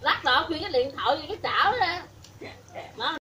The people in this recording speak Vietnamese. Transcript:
lát nữa kêu cái điện thoại cái trả